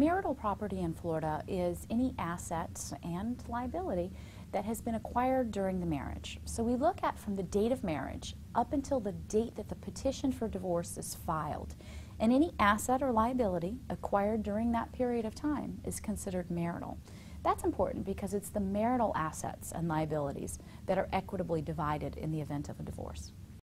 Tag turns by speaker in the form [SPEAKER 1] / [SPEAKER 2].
[SPEAKER 1] Marital property in Florida is any assets and liability that has been acquired during the marriage. So we look at from the date of marriage up until the date that the petition for divorce is filed. And any asset or liability acquired during that period of time is considered marital. That's important because it's the marital assets and liabilities that are equitably divided in the event of a divorce.